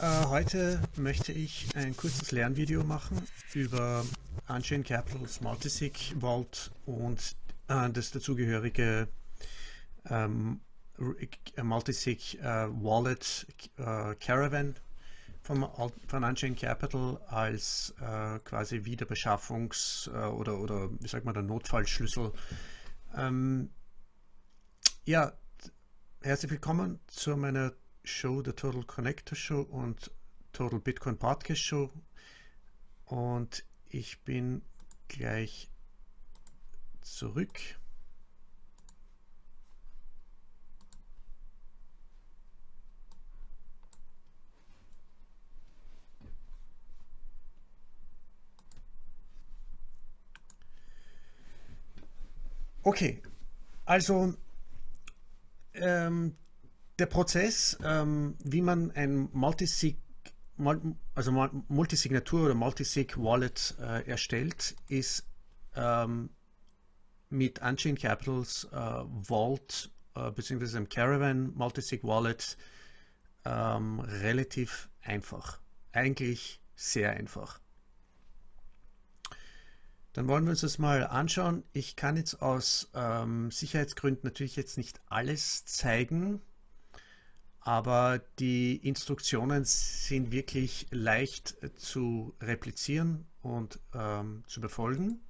Äh, heute möchte ich ein kurzes Lernvideo machen über Unchained Capital's Multisig Vault und äh, das dazugehörige ähm, Multisig äh, Wallet äh, Caravan von, von Unchained Capital als äh, quasi Wiederbeschaffungs- äh, oder, oder wie sagt man, der Notfallschlüssel. Ähm, ja, herzlich willkommen zu meiner Show, der Total Connector Show und Total Bitcoin Podcast Show. Und ich bin gleich zurück. Okay, also ähm, der Prozess, ähm, wie man ein Multisig, also Multisignatur oder Multisig Wallet äh, erstellt, ist ähm, mit Unchained Capitals äh, Vault äh, bzw. einem Caravan Multisig Wallet ähm, relativ einfach. Eigentlich sehr einfach. Dann wollen wir uns das mal anschauen. Ich kann jetzt aus ähm, Sicherheitsgründen natürlich jetzt nicht alles zeigen, aber die Instruktionen sind wirklich leicht zu replizieren und ähm, zu befolgen.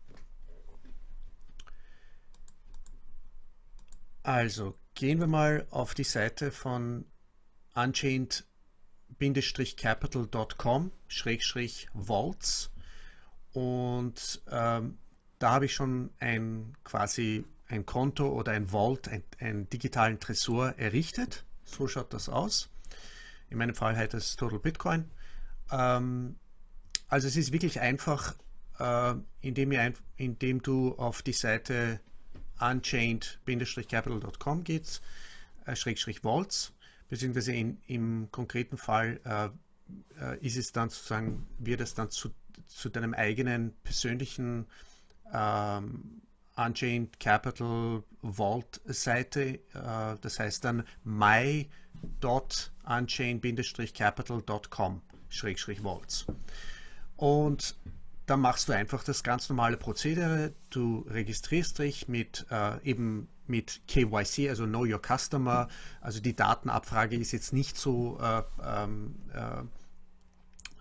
Also gehen wir mal auf die Seite von unchained-capital.com-vaults und ähm, da habe ich schon ein quasi ein Konto oder ein Vault, ein, einen digitalen Tresor errichtet. So schaut das aus. In meinem Fall heißt es Total Bitcoin. Ähm, also es ist wirklich einfach, äh, indem, ein, indem, du auf die Seite unchained-capital.com gehst, äh, Schrägstrich Vaults, beziehungsweise in, im konkreten Fall äh, äh ist es dann sozusagen, wird es dann zu zu deinem eigenen persönlichen ähm, Unchained Capital Vault Seite. Äh, das heißt dann my.unchain-capital.com Vaults. Und dann machst du einfach das ganz normale Prozedere. Du registrierst dich mit äh, eben mit KYC, also Know Your Customer. Also die Datenabfrage ist jetzt nicht so äh, ähm, äh,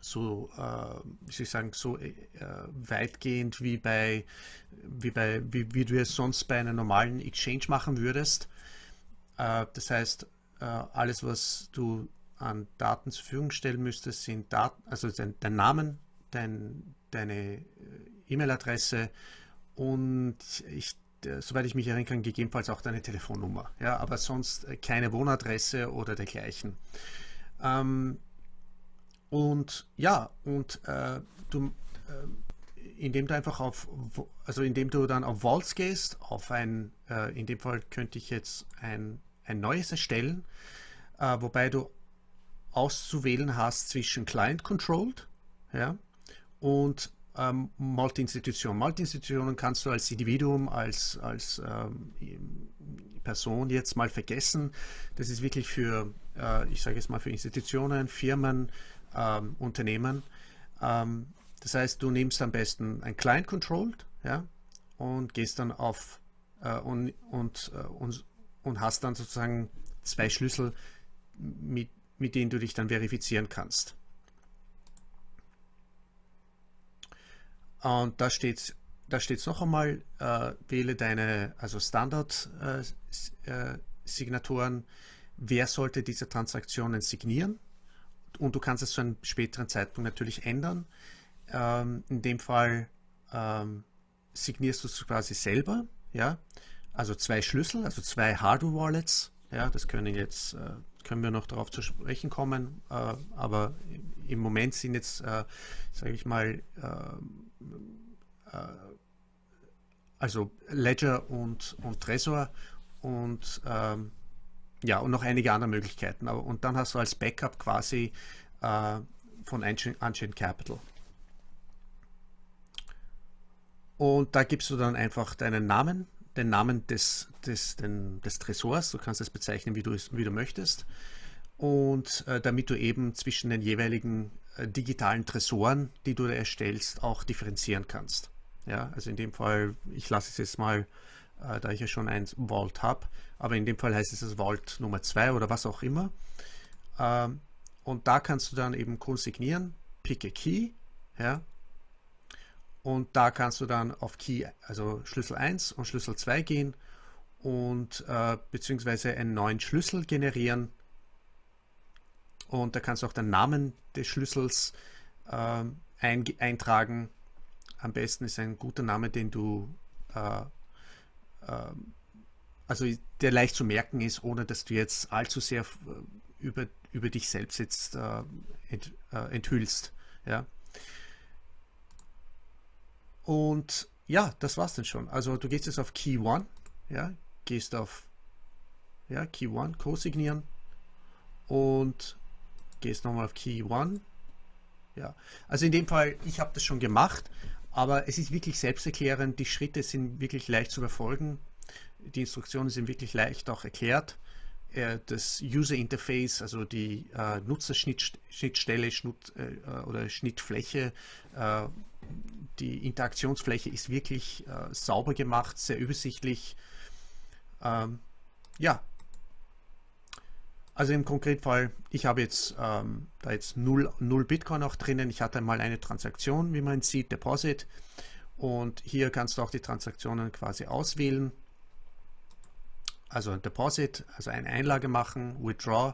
so, äh, ich sagen, so äh, weitgehend wie bei, wie bei, wie, wie, du es sonst bei einer normalen Exchange machen würdest. Äh, das heißt, äh, alles, was du an Daten zur Verfügung stellen müsstest, sind Daten, also dein, dein Namen, dein, deine äh, E-Mail-Adresse und ich äh, soweit ich mich erinnern kann, gegebenenfalls auch deine Telefonnummer. Ja, aber sonst keine Wohnadresse oder dergleichen. Ähm, und ja, und äh, du, äh, indem du einfach auf, also indem du dann auf Vaults gehst, auf ein, äh, in dem Fall könnte ich jetzt ein, ein neues erstellen, äh, wobei du auszuwählen hast zwischen Client-Controlled ja, und ähm, Multi-Institution. Multi-Institutionen kannst du als Individuum, als, als ähm, Person jetzt mal vergessen. Das ist wirklich für, äh, ich sage jetzt mal, für Institutionen, Firmen, ähm, Unternehmen. Ähm, das heißt, du nimmst am besten ein Client Controlled ja, und gehst dann auf äh, und, und, äh, und, und hast dann sozusagen zwei Schlüssel, mit, mit denen du dich dann verifizieren kannst. Und da steht da steht noch einmal, äh, wähle deine also Standard-Signaturen. Äh, äh, Wer sollte diese Transaktionen signieren? Und du kannst es zu einem späteren Zeitpunkt natürlich ändern. Ähm, in dem Fall ähm, signierst du es quasi selber, ja, also zwei Schlüssel, also zwei Hardware-Wallets, ja, das können jetzt, äh, können wir noch darauf zu sprechen kommen, äh, aber im Moment sind jetzt, äh, sage ich mal, äh, äh, also Ledger und, und Trezor und ähm, ja, und noch einige andere Möglichkeiten. Aber, und dann hast du als Backup quasi äh, von Unchained Capital. Und da gibst du dann einfach deinen Namen, den Namen des, des, den, des Tresors. Du kannst es bezeichnen, wie du, wie du möchtest. Und äh, damit du eben zwischen den jeweiligen äh, digitalen Tresoren, die du erstellst, auch differenzieren kannst. Ja, also in dem Fall, ich lasse es jetzt mal, äh, da ich ja schon ein Vault habe, aber in dem Fall heißt es das Vault Nummer 2 oder was auch immer. Ähm, und da kannst du dann eben konsignieren, pick a key, ja, und da kannst du dann auf Key, also Schlüssel 1 und Schlüssel 2 gehen und äh, beziehungsweise einen neuen Schlüssel generieren. Und da kannst du auch den Namen des Schlüssels äh, ein, eintragen. Am besten ist ein guter Name, den du äh, also der leicht zu merken ist, ohne dass du jetzt allzu sehr äh, über, über dich selbst jetzt äh, ent, enthüllst. Ja. Und ja, das war's dann schon. Also du gehst jetzt auf Key 1, ja, gehst auf ja, Key 1, co-signieren und gehst nochmal auf Key 1. Ja, also in dem Fall, ich habe das schon gemacht, aber es ist wirklich selbsterklärend. Die Schritte sind wirklich leicht zu befolgen. Die Instruktionen sind wirklich leicht auch erklärt. Äh, das User Interface, also die äh, Nutzerschnittstelle Schnitt, äh, oder Schnittfläche, äh, die Interaktionsfläche ist wirklich äh, sauber gemacht, sehr übersichtlich. Ähm, ja, also im Konkretfall, ich habe jetzt ähm, da jetzt 0, 0 Bitcoin auch drinnen. Ich hatte mal eine Transaktion, wie man sieht, Deposit. Und hier kannst du auch die Transaktionen quasi auswählen also ein Deposit, also eine Einlage machen, Withdraw,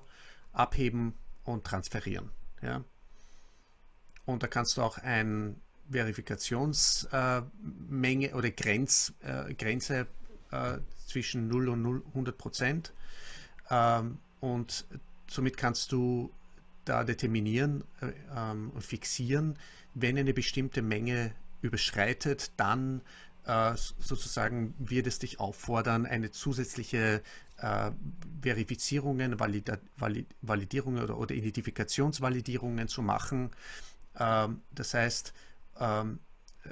abheben und transferieren. Ja. Und da kannst du auch eine Verifikationsmenge äh, oder Grenz, äh, Grenze äh, zwischen 0 und 0, 100 Prozent. Ähm, und somit kannst du da determinieren äh, ähm, und fixieren, wenn eine bestimmte Menge überschreitet, dann äh, sozusagen wird es dich auffordern, eine zusätzliche äh, Verifizierungen, Valida Valid Validierungen oder, oder, Identifikationsvalidierungen zu machen. Ähm, das heißt, ähm, äh,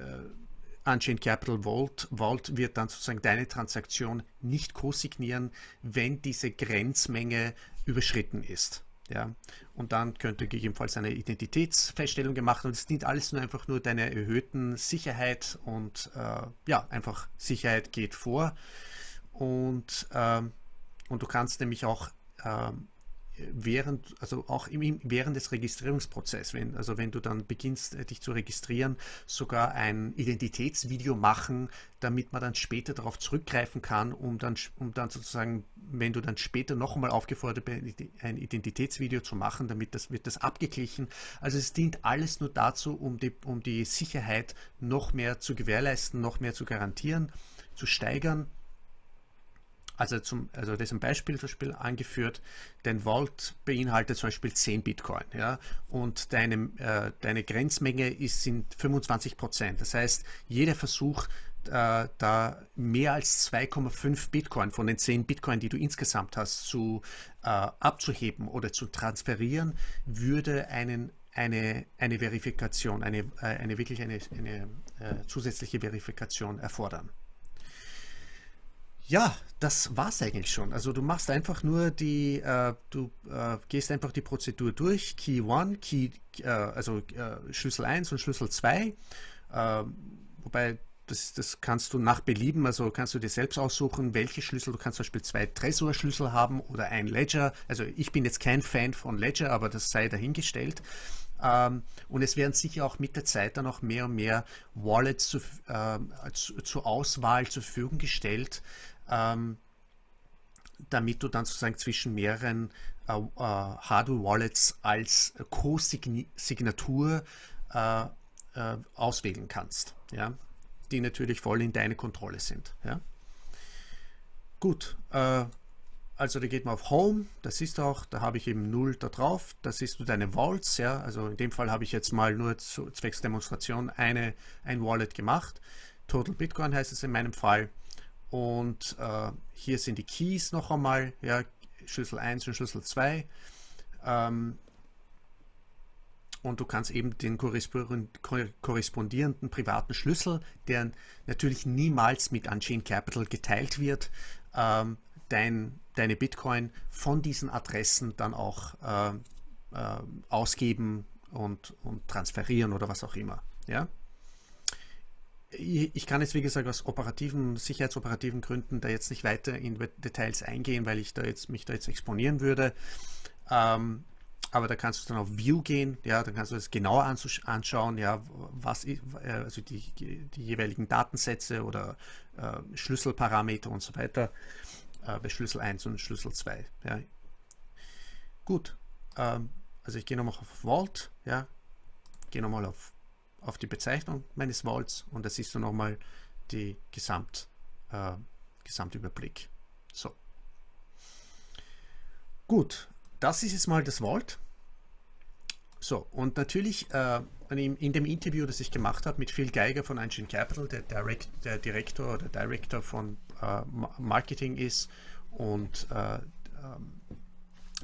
Unchained Capital Vault, Vault wird dann sozusagen deine Transaktion nicht co-signieren, wenn diese Grenzmenge überschritten ist. Ja, und dann könnte gegebenenfalls eine Identitätsfeststellung gemacht und es dient alles nur einfach nur deiner erhöhten Sicherheit und äh, ja, einfach Sicherheit geht vor. Und, ähm, und du kannst nämlich auch ähm, während, also auch im, während des Registrierungsprozesses, wenn, also wenn du dann beginnst, äh, dich zu registrieren, sogar ein Identitätsvideo machen, damit man dann später darauf zurückgreifen kann, um dann, um dann sozusagen, wenn du dann später noch einmal aufgefordert bist, ein Identitätsvideo zu machen, damit das wird das abgeglichen. Also es dient alles nur dazu, um die, um die Sicherheit noch mehr zu gewährleisten, noch mehr zu garantieren, zu steigern also, zum, also das ein Beispiel zum Beispiel angeführt, dein Vault beinhaltet zum Beispiel 10 Bitcoin, ja, und deine, äh, deine Grenzmenge ist, sind 25 Prozent. Das heißt, jeder Versuch, äh, da mehr als 2,5 Bitcoin von den 10 Bitcoin, die du insgesamt hast, zu äh, abzuheben oder zu transferieren, würde einen eine, eine Verifikation, eine, äh, eine wirklich eine, eine äh, zusätzliche Verifikation erfordern. Ja, das war's eigentlich schon. Also du machst einfach nur die, äh, du äh, gehst einfach die Prozedur durch, Key 1, Key, äh, also äh, Schlüssel 1 und Schlüssel 2. Ähm, wobei das, das kannst du nach Belieben, also kannst du dir selbst aussuchen, welche Schlüssel. Du kannst zum Beispiel zwei Tresor-Schlüssel haben oder ein Ledger. Also ich bin jetzt kein Fan von Ledger, aber das sei dahingestellt. Ähm, und es werden sicher auch mit der Zeit dann auch mehr und mehr Wallets zu, äh, zu, zur Auswahl zur Verfügung gestellt, ähm, damit du dann sozusagen zwischen mehreren äh, äh, Hardware-Wallets als Co-Signatur äh, äh, auswählen kannst, ja? die natürlich voll in deine Kontrolle sind. Ja? Gut, äh, also da geht man auf Home, das ist auch, da habe ich eben 0 da drauf, das ist deine Vaults, ja, also in dem Fall habe ich jetzt mal nur zu, zwecks Demonstration eine, ein Wallet gemacht. Total Bitcoin heißt es in meinem Fall. Und äh, hier sind die Keys noch einmal, ja, Schlüssel 1 und Schlüssel 2. Ähm, und du kannst eben den korrespondierenden privaten Schlüssel, der natürlich niemals mit Unchained Capital geteilt wird, ähm, dein, deine Bitcoin von diesen Adressen dann auch äh, äh, ausgeben und, und transferieren oder was auch immer. Ja? Ich kann jetzt, wie gesagt, aus operativen, sicherheitsoperativen Gründen da jetzt nicht weiter in Details eingehen, weil ich da jetzt, mich da jetzt exponieren würde. Ähm, aber da kannst du dann auf View gehen, ja, dann kannst du das genauer anschauen, ja, was äh, also die, die jeweiligen Datensätze oder äh, Schlüsselparameter und so weiter äh, bei Schlüssel 1 und Schlüssel 2. Ja. Gut, ähm, also ich gehe nochmal auf Vault, ja, gehe nochmal auf, auf die Bezeichnung meines Vaults und da siehst du nochmal die Gesamt, äh, Gesamtüberblick. So. Gut, das ist jetzt mal das Vault. So, und natürlich äh, in, dem Interview, das ich gemacht habe mit Phil Geiger von Engine Capital, der, Direct, der Direktor oder Director von Marketing ist und äh, ähm,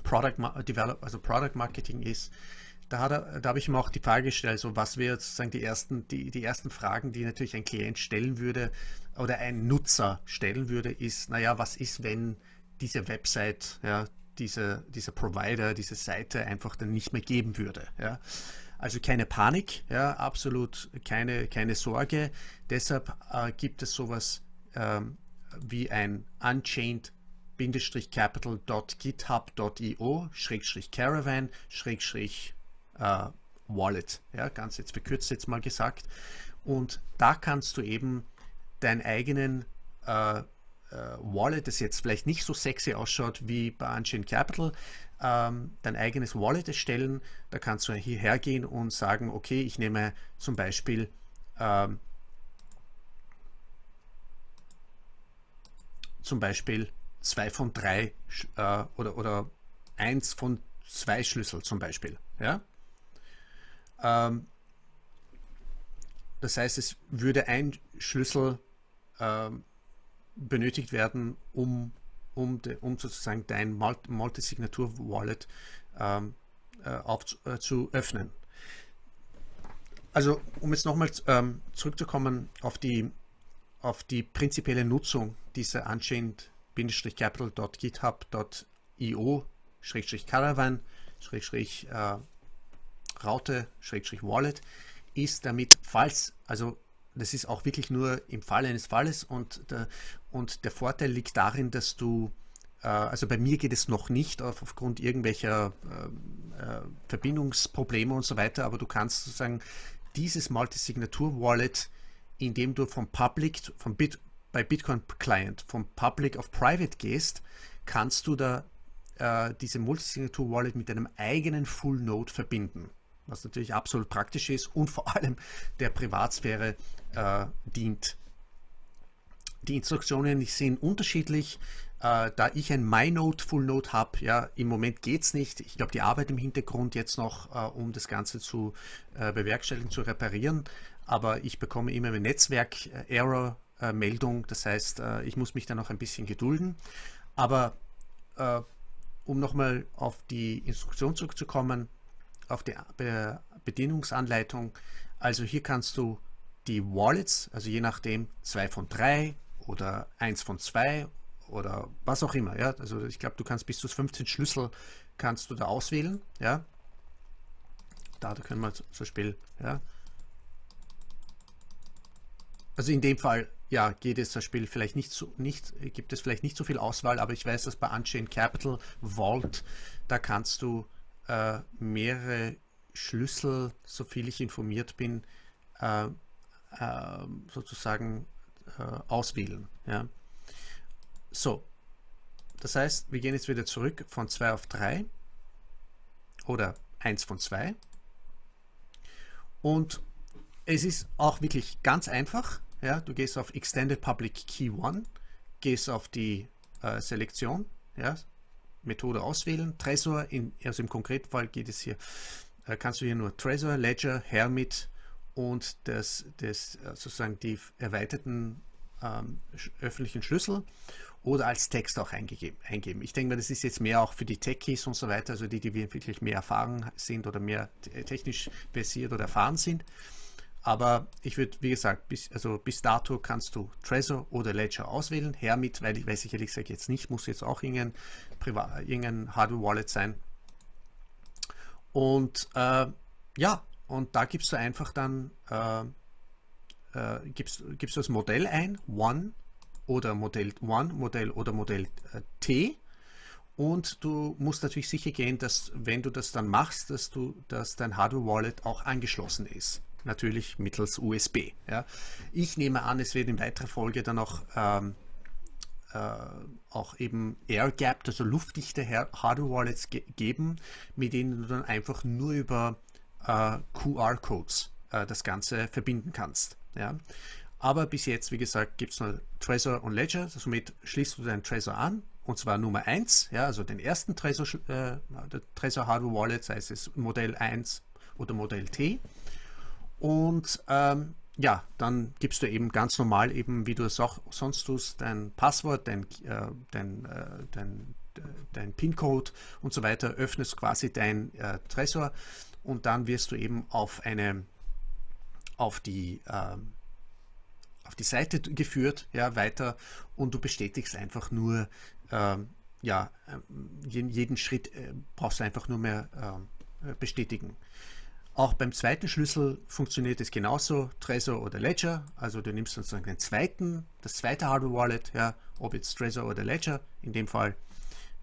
Product Develop, also Product Marketing ist, da, da habe ich ihm auch die Frage gestellt, so was wäre sozusagen die ersten, die, die ersten Fragen, die natürlich ein Klient stellen würde oder ein Nutzer stellen würde, ist, naja, was ist, wenn diese Website, ja, diese, dieser Provider, diese Seite einfach dann nicht mehr geben würde. Ja. Also keine Panik, ja, absolut keine, keine Sorge. Deshalb äh, gibt es sowas ähm, wie ein Unchained capital.github.io caravan äh, Wallet, ja, ganz jetzt verkürzt jetzt mal gesagt. Und da kannst du eben deinen eigenen äh, äh, Wallet, das jetzt vielleicht nicht so sexy ausschaut wie bei Unchained Capital, ähm, dein eigenes Wallet erstellen. Da kannst du hierher gehen und sagen, okay, ich nehme zum Beispiel ähm, zum Beispiel zwei von drei äh, oder, oder eins von zwei Schlüssel zum Beispiel. Ja? Ähm, das heißt, es würde ein Schlüssel ähm, benötigt werden, um, um, de, um sozusagen dein Multisignatur-Wallet ähm, äh, äh, zu öffnen. Also, um jetzt nochmal ähm, zurückzukommen auf die, auf die prinzipielle Nutzung dieser Unchained-capital.github.io Caravan äh, Raute Wallet ist damit, falls, also das ist auch wirklich nur im Fall eines Falles und der, und der Vorteil liegt darin, dass du, äh, also bei mir geht es noch nicht auf, aufgrund irgendwelcher äh, äh, Verbindungsprobleme und so weiter, aber du kannst sozusagen dieses Multisignatur-Wallet, indem du vom Public, vom Bit, bei Bitcoin Client, vom Public auf Private gehst, kannst du da äh, diese Multisignatur-Wallet mit einem eigenen Full Node verbinden was natürlich absolut praktisch ist und vor allem der Privatsphäre äh, dient. Die Instruktionen sind unterschiedlich. Äh, da ich ein MyNote Full Node habe, ja, im Moment geht es nicht. Ich glaube, die Arbeit im Hintergrund jetzt noch, äh, um das Ganze zu äh, bewerkstelligen, zu reparieren. Aber ich bekomme immer eine Netzwerk-Error-Meldung. Das heißt, äh, ich muss mich da noch ein bisschen gedulden. Aber äh, um nochmal auf die Instruktion zurückzukommen, auf die Bedienungsanleitung. Also hier kannst du die Wallets, also je nachdem zwei von drei oder eins von zwei oder was auch immer. Ja? Also ich glaube, du kannst bis zu 15 Schlüssel kannst du da auswählen. Ja? Da, da können wir zum Beispiel, ja. Also in dem Fall, ja, geht es das Spiel vielleicht nicht so, nicht, gibt es vielleicht nicht so viel Auswahl, aber ich weiß, dass bei Unchained Capital Vault, da kannst du äh, mehrere Schlüssel, so viel ich informiert bin, äh, äh, sozusagen äh, auswählen. Ja. So, das heißt, wir gehen jetzt wieder zurück von 2 auf 3 oder 1 von 2. Und es ist auch wirklich ganz einfach. Ja, du gehst auf Extended Public Key 1, gehst auf die äh, Selektion, ja, Methode auswählen. Trezor, in, also im Konkretfall geht es hier, äh, kannst du hier nur Trezor, Ledger, Hermit und das, das äh, sozusagen die erweiterten ähm, öffentlichen Schlüssel oder als Text auch eingegeben, eingeben. Ich denke mal, das ist jetzt mehr auch für die Techies und so weiter, also die, die wirklich mehr erfahren sind oder mehr technisch versiert oder erfahren sind. Aber ich würde, wie gesagt, bis, also bis dato kannst du Trezor oder Ledger auswählen. Hermit, weil ich weiß ich ehrlich gesagt jetzt nicht, muss jetzt auch irgendein, irgendein Hardware-Wallet sein. Und äh, ja, und da gibst du einfach dann äh, äh, gibst, gibst du das Modell ein, One oder Modell One, Modell oder Modell äh, T. Und du musst natürlich sicher gehen, dass wenn du das dann machst, dass du, dass dein Hardware-Wallet auch angeschlossen ist natürlich mittels USB. Ja. Ich nehme an, es wird in weiterer Folge dann auch, ähm, äh, auch eben air-gapped, also luftdichte Hardware-Wallets ge geben, mit denen du dann einfach nur über äh, QR-Codes äh, das Ganze verbinden kannst. Ja. Aber bis jetzt, wie gesagt, gibt es nur Trezor und Ledger. Somit schließt du deinen Trezor an und zwar Nummer 1, ja, also den ersten Trezor, äh, Trezor Hardware Wallet, sei es Modell 1 oder Modell T. Und ähm, ja, dann gibst du eben ganz normal, eben wie du es auch sonst tust, dein Passwort, dein, äh, dein, äh, dein, dein PIN-Code und so weiter, öffnest quasi dein äh, Tresor und dann wirst du eben auf eine auf die ähm, auf die Seite geführt, ja, weiter und du bestätigst einfach nur, ähm, ja, jeden, jeden Schritt äh, brauchst du einfach nur mehr ähm, bestätigen. Auch beim zweiten Schlüssel funktioniert es genauso, Trezor oder Ledger. Also du nimmst sozusagen den zweiten, das zweite Hardware Wallet, ja, ob jetzt Trezor oder Ledger. In dem Fall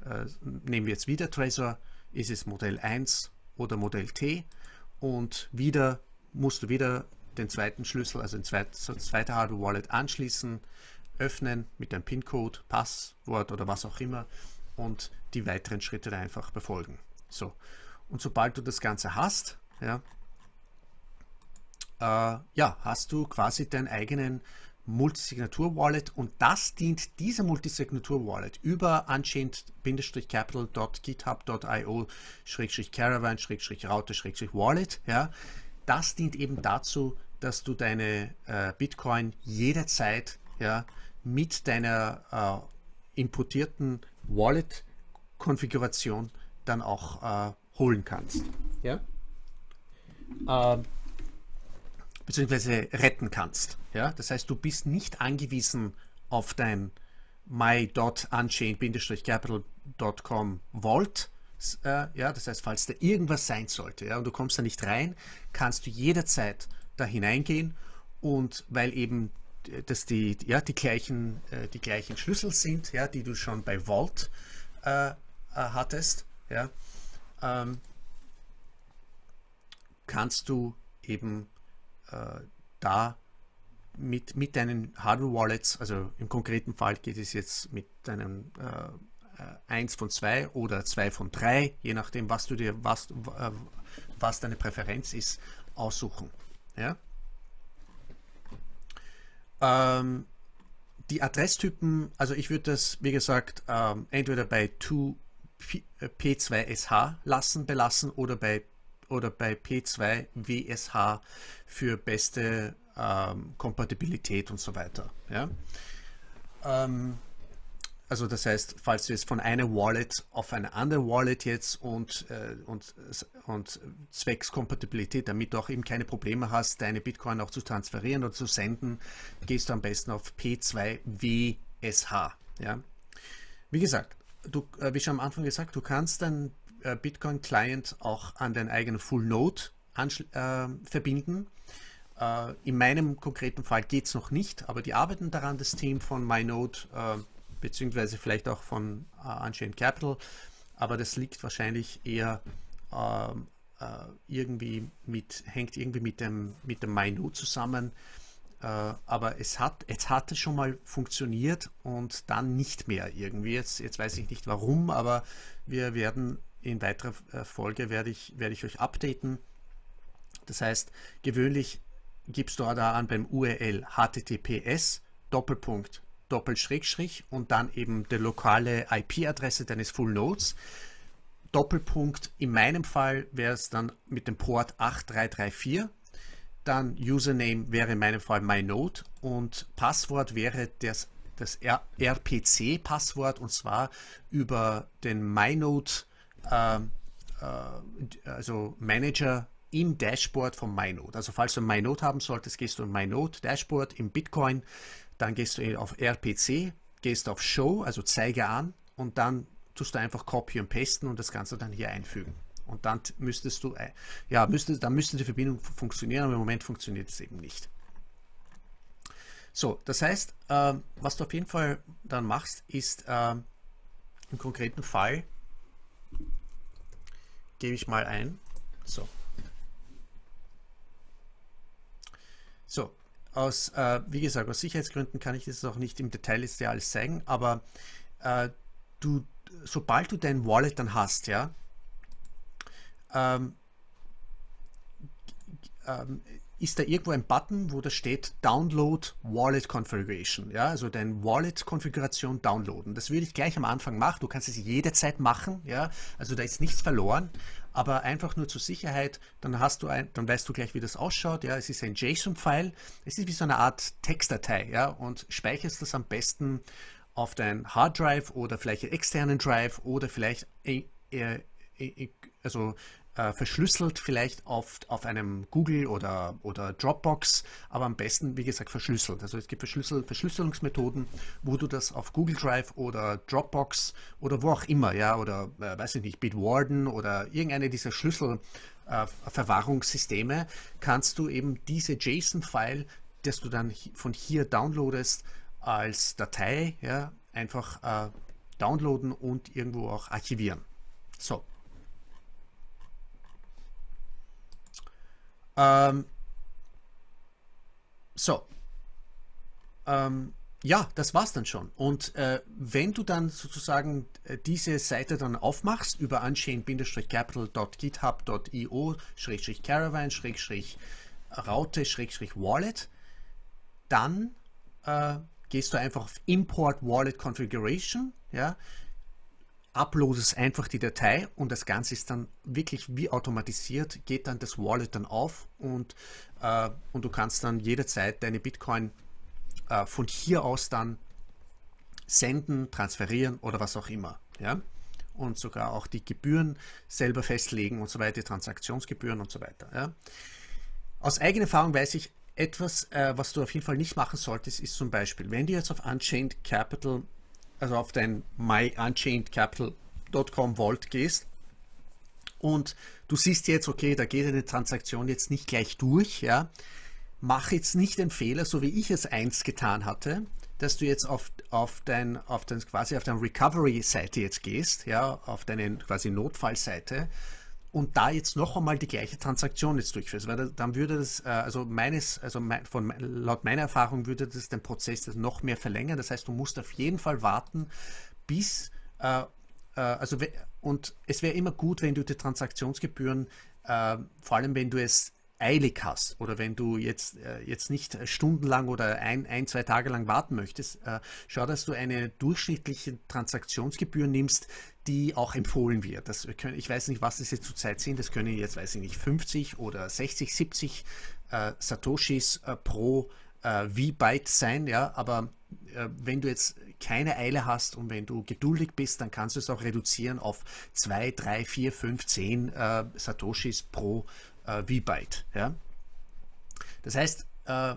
äh, nehmen wir jetzt wieder Trezor, ist es Modell 1 oder Modell T und wieder musst du wieder den zweiten Schlüssel, also den zweiten, das zweite Hardware Wallet anschließen, öffnen mit dem PIN-Code, Passwort oder was auch immer und die weiteren Schritte einfach befolgen. So. Und sobald du das Ganze hast, ja, äh, ja, hast du quasi deinen eigenen Multisignatur-Wallet und das dient dieser Multisignatur-Wallet über unchained-capital.github.io-caravan-router-wallet. Ja, das dient eben dazu, dass du deine äh, Bitcoin jederzeit ja, mit deiner äh, importierten Wallet-Konfiguration dann auch äh, holen kannst. Ja? Äh, beziehungsweise retten kannst. Ja? Das heißt, du bist nicht angewiesen auf dein my.unchained-capital.com Vault. Äh, ja, das heißt, falls da irgendwas sein sollte ja, und du kommst da nicht rein, kannst du jederzeit da hineingehen und weil eben dass die, ja, die, gleichen, äh, die gleichen Schlüssel sind, ja, die du schon bei Vault äh, äh hattest, ja, ähm, kannst du eben äh, da mit, mit deinen Hardware-Wallets, also im konkreten Fall geht es jetzt mit deinem äh, 1 von 2 oder 2 von 3, je nachdem, was du dir, was, äh, was deine Präferenz ist, aussuchen. Ja? Ähm, die Adresstypen, also ich würde das, wie gesagt, ähm, entweder bei 2 P2SH lassen, belassen oder bei oder bei P2 WSH für beste ähm, Kompatibilität und so weiter. Ja? Ähm, also das heißt, falls du jetzt von einer Wallet auf eine andere Wallet jetzt und, äh, und, und zwecks Kompatibilität, damit du auch eben keine Probleme hast, deine Bitcoin auch zu transferieren oder zu senden, gehst du am besten auf P2WSH. Ja? Wie gesagt, du, äh, wie schon am Anfang gesagt, du kannst dann äh, Bitcoin-Client auch an den eigenen Full Node äh, verbinden. Äh, in meinem konkreten Fall geht es noch nicht, aber die arbeiten daran, das Team von MyNode, äh, beziehungsweise vielleicht auch von äh, Unchained Capital, aber das liegt wahrscheinlich eher ähm, äh, irgendwie mit, hängt irgendwie mit dem, mit dem MyNode zusammen. Uh, aber es hat, es schon mal funktioniert und dann nicht mehr irgendwie. Jetzt, jetzt weiß ich nicht warum, aber wir werden in weiterer äh, Folge werde ich, werde ich euch updaten. Das heißt, gewöhnlich gibst du da an beim URL https Doppelpunkt Doppelschrägstrich und dann eben die lokale IP-Adresse deines Full Nodes. Doppelpunkt, in meinem Fall wäre es dann mit dem Port 8334. Dann Username wäre in meinem Fall MyNode und Passwort wäre das, das RPC-Passwort und zwar über den MyNode ähm, äh, also Manager im Dashboard von MyNode. Also falls du MyNode haben solltest, gehst du in MyNode Dashboard im Bitcoin, dann gehst du auf RPC, gehst auf Show, also zeige an und dann tust du einfach Copy und Pasten und das Ganze dann hier einfügen. Und dann müsstest du, äh, ja, müsste, dann müsste die Verbindung funktionieren, aber im Moment funktioniert es eben nicht. So, das heißt, äh, was du auf jeden Fall dann machst, ist äh, im konkreten Fall, gebe ich mal ein, so. So, aus, äh, wie gesagt, aus Sicherheitsgründen kann ich das auch nicht im Detail jetzt dir alles zeigen, aber äh, du, sobald du dein Wallet dann hast, ja, ähm, ähm, ist da irgendwo ein Button, wo da steht Download Wallet Configuration. Ja, also dein Wallet-Konfiguration downloaden. Das würde ich gleich am Anfang machen. Du kannst es jederzeit machen. Ja, also da ist nichts verloren. Aber einfach nur zur Sicherheit, dann hast du ein, dann weißt du gleich, wie das ausschaut. Ja, es ist ein JSON-File. Es ist wie so eine Art Textdatei. Ja, und speicherst das am besten auf dein Hard Drive oder vielleicht externen Drive oder vielleicht äh, äh, also äh, verschlüsselt vielleicht auf, auf einem Google oder, oder Dropbox, aber am besten, wie gesagt, verschlüsselt. Also es gibt Verschlüssel Verschlüsselungsmethoden, wo du das auf Google Drive oder Dropbox oder wo auch immer, ja, oder äh, weiß ich nicht, Bitwarden oder irgendeine dieser Schlüsselverwahrungssysteme, äh, kannst du eben diese JSON-File, das du dann von hier downloadest, als Datei, ja, einfach äh, downloaden und irgendwo auch archivieren. So, Ähm, so. Ähm, ja, das war's dann schon. Und äh, wenn du dann sozusagen äh, diese Seite dann aufmachst über unchain-capital.github.io-caravan-raute-wallet, dann äh, gehst du einfach auf Import Wallet Configuration, ja, uploadest einfach die Datei und das Ganze ist dann wirklich wie automatisiert, geht dann das Wallet dann auf und, äh, und du kannst dann jederzeit deine Bitcoin äh, von hier aus dann senden, transferieren oder was auch immer. Ja? Und sogar auch die Gebühren selber festlegen und so weiter, Transaktionsgebühren und so weiter. Ja? Aus eigener Erfahrung weiß ich, etwas, äh, was du auf jeden Fall nicht machen solltest, ist zum Beispiel, wenn du jetzt auf Unchained Capital also auf dein myunchainedcapital.com Vault gehst und du siehst jetzt, okay, da geht eine Transaktion jetzt nicht gleich durch, ja, mach jetzt nicht den Fehler, so wie ich es einst getan hatte, dass du jetzt auf, auf dein, auf dein, quasi auf deine Recovery-Seite jetzt gehst, ja, auf deine quasi Notfallseite und da jetzt noch einmal die gleiche Transaktion jetzt durchführst, weil dann würde das, äh, also meines, also von, laut meiner Erfahrung würde das den Prozess das noch mehr verlängern. Das heißt, du musst auf jeden Fall warten, bis, äh, äh, also und es wäre immer gut, wenn du die Transaktionsgebühren, äh, vor allem wenn du es eilig hast oder wenn du jetzt, äh, jetzt nicht stundenlang oder ein, ein, zwei Tage lang warten möchtest, äh, schau, dass du eine durchschnittliche Transaktionsgebühr nimmst, die auch empfohlen wird. Das können, ich weiß nicht, was das jetzt zurzeit sind, das können jetzt, weiß ich nicht, 50 oder 60, 70 äh, Satoshis äh, pro äh, V-Byte sein, ja, aber äh, wenn du jetzt keine Eile hast und wenn du geduldig bist, dann kannst du es auch reduzieren auf 2, 3, 4, 5, 10 Satoshis pro äh, V-Byte. Ja? Das heißt, äh, äh,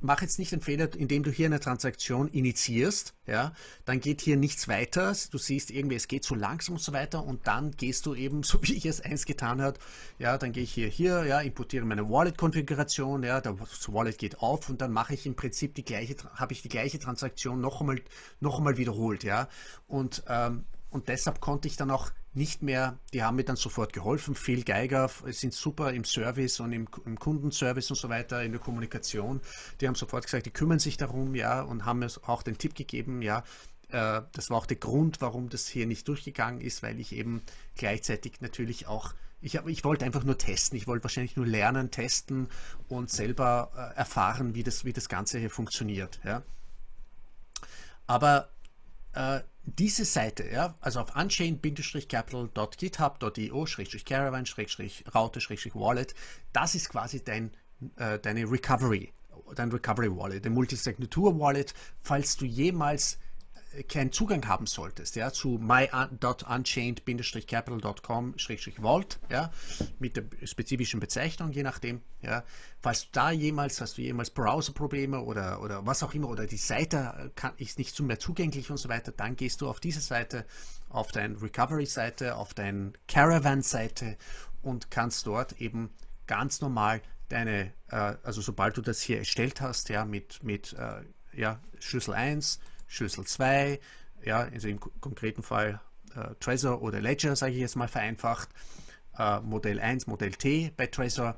mach jetzt nicht den Fehler, indem du hier eine Transaktion initiierst, ja, dann geht hier nichts weiter. Du siehst irgendwie, es geht so langsam und so weiter und dann gehst du eben, so wie ich es eins getan habe, ja, dann gehe ich hier, hier, ja, importiere meine Wallet-Konfiguration, ja, das Wallet geht auf und dann mache ich im Prinzip die gleiche, habe ich die gleiche Transaktion noch einmal, noch einmal wiederholt, ja, und, ähm, und deshalb konnte ich dann auch nicht mehr, die haben mir dann sofort geholfen. Phil Geiger sind super im Service und im, im, Kundenservice und so weiter, in der Kommunikation. Die haben sofort gesagt, die kümmern sich darum, ja, und haben mir auch den Tipp gegeben, ja, äh, das war auch der Grund, warum das hier nicht durchgegangen ist, weil ich eben gleichzeitig natürlich auch ich, hab, ich wollte einfach nur testen. Ich wollte wahrscheinlich nur lernen, testen und selber äh, erfahren, wie das, wie das Ganze hier funktioniert. Ja. Aber äh, diese Seite, ja, also auf unchain-capital.github.io-caravan-raute-wallet, das ist quasi dein, äh, deine Recovery, dein Recovery Wallet, dein Multisignatur Wallet, falls du jemals keinen Zugang haben solltest, ja, zu my.unchained-capital.com-vault, ja, mit der spezifischen Bezeichnung, je nachdem, ja, falls da jemals, hast du jemals Browser-Probleme oder, oder was auch immer, oder die Seite kann, ist nicht mehr zugänglich und so weiter, dann gehst du auf diese Seite, auf deine Recovery-Seite, auf deine Caravan-Seite und kannst dort eben ganz normal deine, äh, also sobald du das hier erstellt hast, ja, mit, mit äh, ja, Schlüssel 1, Schlüssel 2, ja, also im konkreten Fall äh, Trezor oder Ledger, sage ich jetzt mal vereinfacht, äh, Modell 1, Modell T bei Trezor.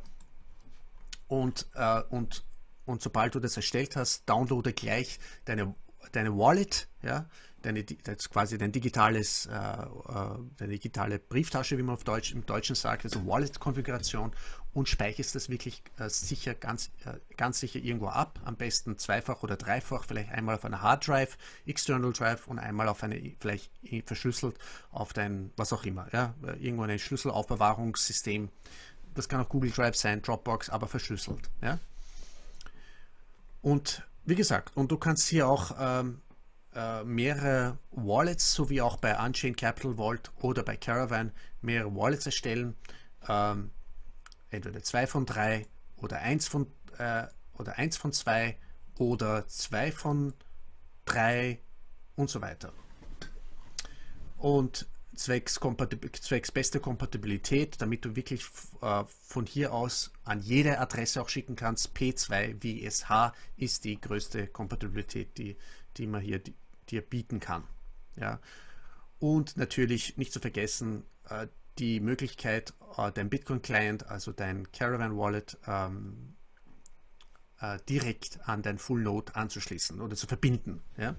Und, äh, und, und sobald du das erstellt hast, downloade gleich deine, deine Wallet, ja, deine, das quasi dein digitales, äh, äh, deine digitale Brieftasche, wie man auf Deutsch, im Deutschen sagt, also Wallet-Konfiguration und speicherst das wirklich äh, sicher, ganz, äh, ganz sicher irgendwo ab. Am besten zweifach oder dreifach, vielleicht einmal auf einer Hard Drive, External Drive und einmal auf eine, vielleicht verschlüsselt auf dein, was auch immer, ja, äh, irgendwo ein Schlüsselaufbewahrungssystem. Das kann auch Google Drive sein, Dropbox, aber verschlüsselt. Ja. Und wie gesagt, und du kannst hier auch ähm, äh, mehrere Wallets, so wie auch bei Unchained Capital Vault oder bei Caravan, mehrere Wallets erstellen. Ähm, entweder zwei von drei oder eins von, äh, oder eins von zwei oder zwei von drei und so weiter. Und zwecks, zwecks beste Kompatibilität, damit du wirklich äh, von hier aus an jede Adresse auch schicken kannst. P2 WSH ist die größte Kompatibilität, die, die man hier dir bieten kann. Ja. Und natürlich nicht zu vergessen, äh, die Möglichkeit, äh, dein Bitcoin-Client, also dein Caravan Wallet, ähm, äh, direkt an dein Full Node anzuschließen oder zu verbinden. Ja?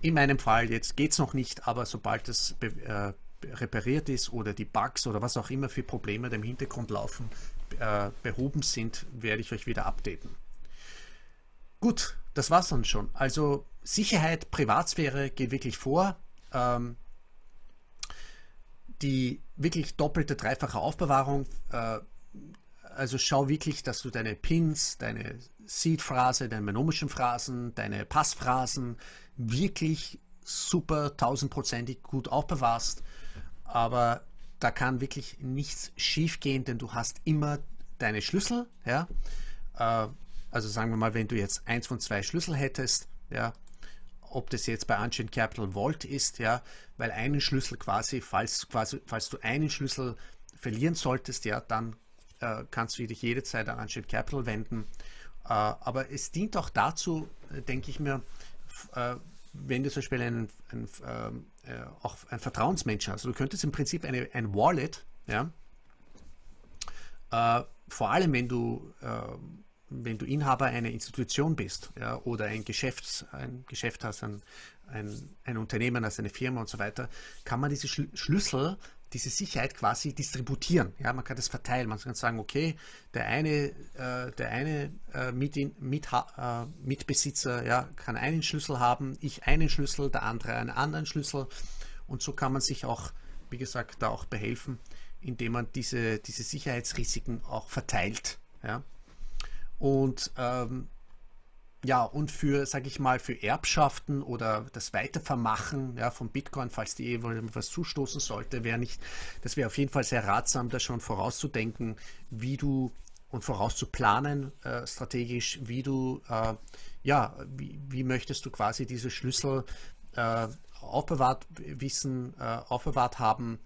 In meinem Fall jetzt geht es noch nicht, aber sobald es äh, repariert ist oder die Bugs oder was auch immer für Probleme im Hintergrund laufen, äh, behoben sind, werde ich euch wieder updaten. Gut, das war's dann schon. Also Sicherheit, Privatsphäre geht wirklich vor. Ähm, die wirklich doppelte, dreifache Aufbewahrung. Äh, also schau wirklich, dass du deine Pins, deine Seed-Phrase, deine monomischen Phrasen, deine Passphrasen wirklich super tausendprozentig gut aufbewahrst. Aber da kann wirklich nichts schief gehen, denn du hast immer deine Schlüssel. Ja? Äh, also sagen wir mal, wenn du jetzt eins von zwei Schlüssel hättest, ja, ob das jetzt bei Unchained Capital Vault ist, ja, weil einen Schlüssel quasi, falls, quasi, falls du einen Schlüssel verlieren solltest, ja, dann äh, kannst du dich jederzeit an Unchained Capital wenden. Äh, aber es dient auch dazu, äh, denke ich mir, äh, wenn du zum Beispiel einen, einen ähm, äh, auch ein Vertrauensmensch hast. Du könntest im Prinzip eine, ein Wallet, ja, äh, vor allem wenn du ähm, wenn du Inhaber einer Institution bist ja, oder ein, Geschäfts-, ein Geschäft hast, ein, ein, ein Unternehmen hast, eine Firma und so weiter, kann man diese Schlüssel, diese Sicherheit quasi distributieren. Ja, man kann das verteilen. Man kann sagen, okay, der eine, äh, der eine äh, Mit, Mit, äh, Mitbesitzer ja, kann einen Schlüssel haben, ich einen Schlüssel, der andere einen anderen Schlüssel. Und so kann man sich auch, wie gesagt, da auch behelfen, indem man diese, diese Sicherheitsrisiken auch verteilt. Ja. Und ähm, ja, und für, sage ich mal, für Erbschaften oder das Weitervermachen ja, von Bitcoin, falls die eh was zustoßen sollte, wäre nicht, das wäre auf jeden Fall sehr ratsam, da schon vorauszudenken, wie du und vorauszuplanen äh, strategisch, wie du, äh, ja, wie, wie, möchtest du quasi diese Schlüssel äh, aufbewahrt wissen, äh, aufbewahrt haben,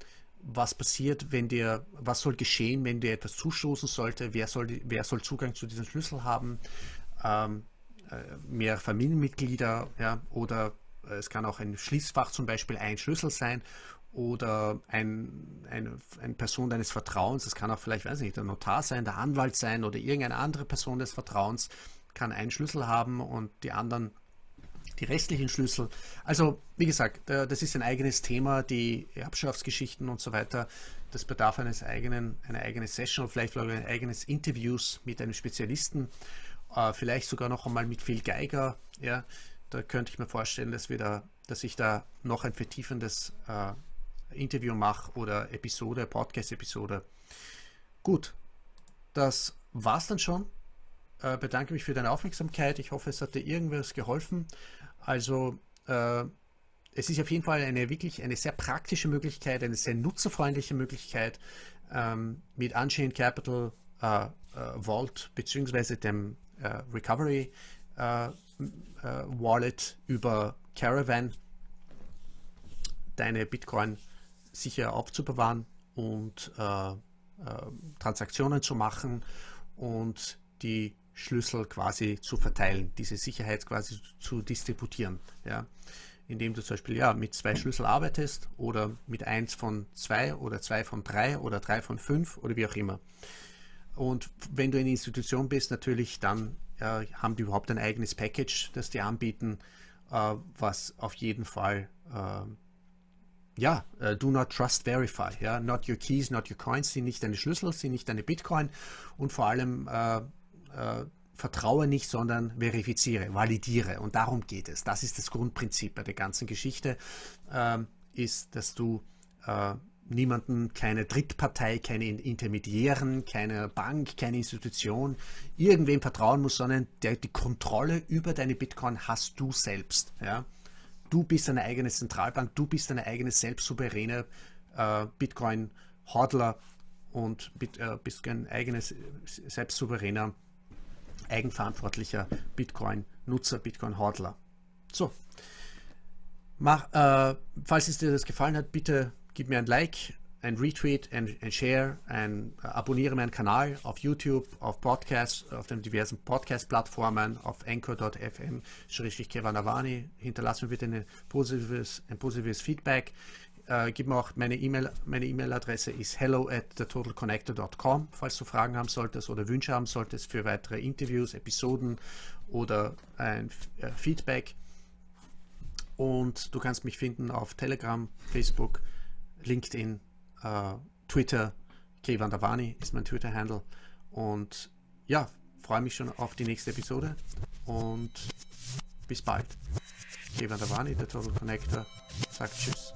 was passiert, wenn dir, was soll geschehen, wenn dir etwas zustoßen sollte, wer soll, wer soll Zugang zu diesem Schlüssel haben, ähm, äh, mehr Familienmitglieder, ja, oder äh, es kann auch ein Schließfach zum Beispiel ein Schlüssel sein oder ein, eine, eine Person deines Vertrauens, es kann auch vielleicht, weiß nicht, der Notar sein, der Anwalt sein oder irgendeine andere Person des Vertrauens, kann einen Schlüssel haben und die anderen die restlichen Schlüssel. Also, wie gesagt, das ist ein eigenes Thema, die Erbschaftsgeschichten und so weiter. Das bedarf eines eigenen, einer eigenen Session, vielleicht ein eigenes Interviews mit einem Spezialisten, äh, vielleicht sogar noch einmal mit Phil Geiger. Ja, da könnte ich mir vorstellen, dass wir da, dass ich da noch ein vertiefendes äh, Interview mache oder Episode, Podcast-Episode. Gut, das war's dann schon. Äh, bedanke mich für deine Aufmerksamkeit. Ich hoffe, es hat dir irgendwas geholfen. Also äh, es ist auf jeden Fall eine wirklich eine sehr praktische Möglichkeit, eine sehr nutzerfreundliche Möglichkeit, ähm, mit Unchained Capital äh, äh, Vault bzw. dem äh, Recovery äh, äh, Wallet über Caravan deine Bitcoin sicher aufzubewahren und Transaktionen zu machen und die Schlüssel quasi zu verteilen, diese Sicherheit quasi zu distributieren. Ja indem du zum Beispiel ja, mit zwei Schlüssel arbeitest oder mit eins von zwei oder zwei von drei oder drei von fünf oder wie auch immer. Und wenn du eine Institution bist, natürlich, dann äh, haben die überhaupt ein eigenes Package, das die anbieten, äh, was auf jeden Fall, äh, ja, äh, do not trust verify, ja, not your keys, not your coins, sind nicht deine Schlüssel, sind nicht deine Bitcoin und vor allem äh, äh, vertraue nicht, sondern verifiziere, validiere. Und darum geht es. Das ist das Grundprinzip bei der ganzen Geschichte, äh, ist, dass du äh, niemanden, keine Drittpartei, keine Intermediären, keine Bank, keine Institution, irgendwem vertrauen musst, sondern der, die Kontrolle über deine Bitcoin hast du selbst. Ja? Du bist eine eigene Zentralbank, du bist eine eigene selbstsouveräne äh, Bitcoin-Hodler und äh, bist ein eigenes selbstsouveräner eigenverantwortlicher Bitcoin-Nutzer, Bitcoin-Hodler. So, Mach, äh, falls es dir das gefallen hat, bitte gib mir ein Like, ein Retweet, ein, ein Share, ein, äh, abonniere meinen Kanal auf YouTube, auf Podcasts, auf den diversen Podcast-Plattformen, auf anchor.fm, Kevanavani. Hinterlasse mir bitte eine positives, ein positives Feedback. Äh, gib mir auch meine E-Mail. Meine E-Mail-Adresse ist hello at thetotalconnector.com, falls du Fragen haben solltest oder Wünsche haben solltest für weitere Interviews, Episoden oder ein äh, Feedback. Und du kannst mich finden auf Telegram, Facebook, LinkedIn, äh, Twitter. Kevan Davani ist mein Twitter-Handle. Und ja, freue mich schon auf die nächste Episode und bis bald. Kevan Davani, der Total Connector, sagt Tschüss.